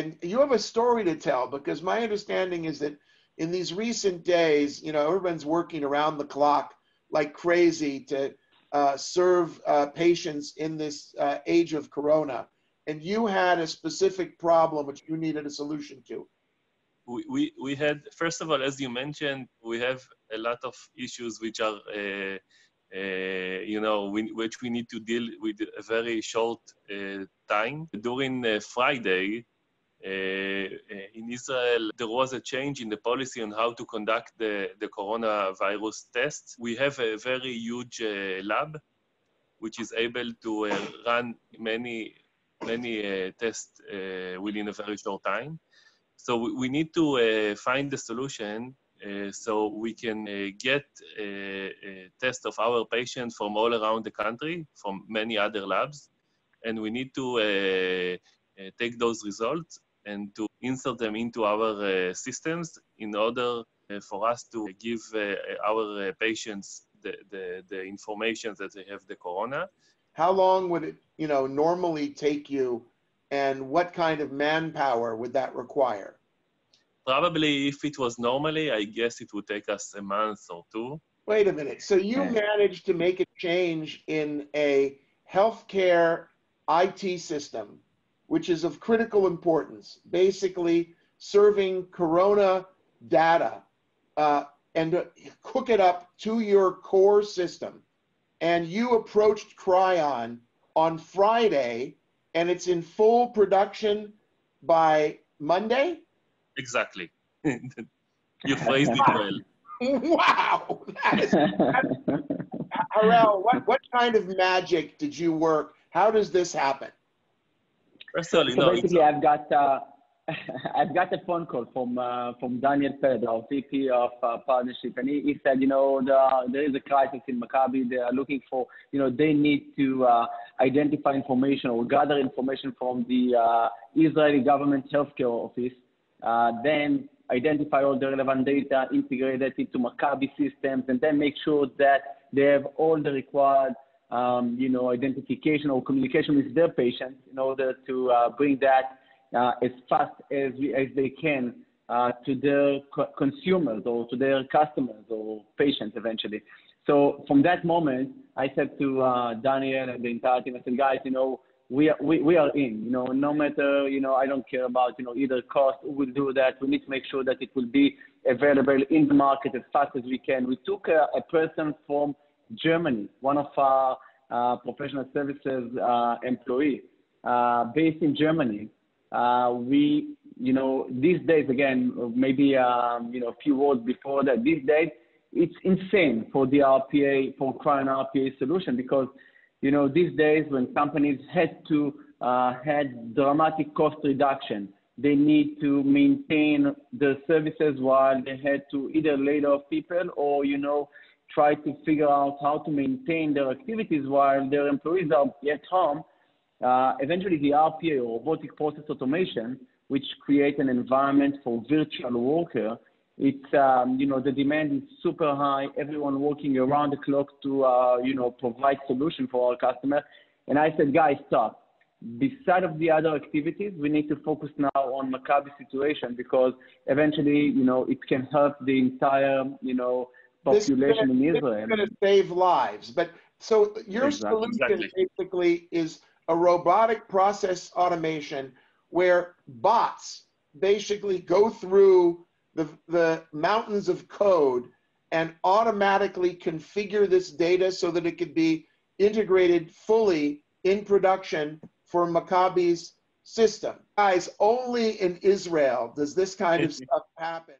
And you have a story to tell because my understanding is that in these recent days, you know, everyone's working around the clock like crazy to uh, serve uh, patients in this uh, age of corona. And you had a specific problem which you needed a solution to. We, we, we had, first of all, as you mentioned, we have a lot of issues which are, uh, uh, you know, we, which we need to deal with a very short uh, time. During Friday, in Israel, there was a change in the policy on how to conduct the, the coronavirus tests. We have a very huge uh, lab, which is able to run many, many tests within a very short time. So we need to find the solution uh, so we can uh, get a, a, test of our patients from all around the country, from many other labs, and we need to uh, take those results and to insert them into our uh, systems in order uh, for us to give uh, our patients the, the, the information that they have the corona. How long would it, you know, normally take you and what kind of manpower would that require? Probably if it was normally, I guess it would take us a month or two. Wait a minute. So you managed to make a change in a healthcare IT system which is of critical importance, basically serving Corona data uh, and cook it up to your core system. And you approached Kryon on Friday, and it's in full production by Monday? Exactly. you phrased it well. Wow! That is, that, what, what kind of magic did you work? How does this happen? So no, basically, I've got uh, I've got a phone call from uh, from Daniel our VP of uh, partnership, and he, he said, you know, the, there is a crisis in Maccabi. They are looking for, you know, they need to uh, identify information or gather information from the uh, Israeli government healthcare office, uh, then identify all the relevant data, integrate it into Maccabi systems, and then make sure that they have all the required um, you know, identification or communication with their patients in order to uh, bring that uh, as fast as, we, as they can uh, to their co- consumers or to their customers or patients eventually. So from that moment, I said to uh, Daniel and the entire team, I said, guys, you know, we are, we, we are in, you know, no matter, you know, I don't care about, you know, either cost, we will do that. We need to make sure that it will be available in the market as fast as we can. We took a, a person from Germany, one of our uh, professional services uh, employee uh, based in Germany. Uh, we, you know, these days again, maybe um, you know a few words before that. These days, it's insane for the RPA for Kryon RPA solution because you know these days when companies had to uh, had dramatic cost reduction, they need to maintain the services while they had to either lay off people or you know try to figure out how to maintain their activities while their employees are at home. Uh, eventually, the RPA or robotic process automation, which create an environment for virtual worker, it's um, you know the demand is super high. Everyone working around the clock to uh, you know provide solution for our customer. And I said, guys, stop. Beside of the other activities, we need to focus now on Maccabi situation because eventually, you know, it can help the entire, you know, population gonna, in Israel. It's going to save lives. But so your exactly. solution exactly. basically is a robotic process automation where bots basically go through the, the mountains of code and automatically configure this data so that it could be integrated fully in production for Maccabi's system. Guys, only in Israel does this kind of stuff happen.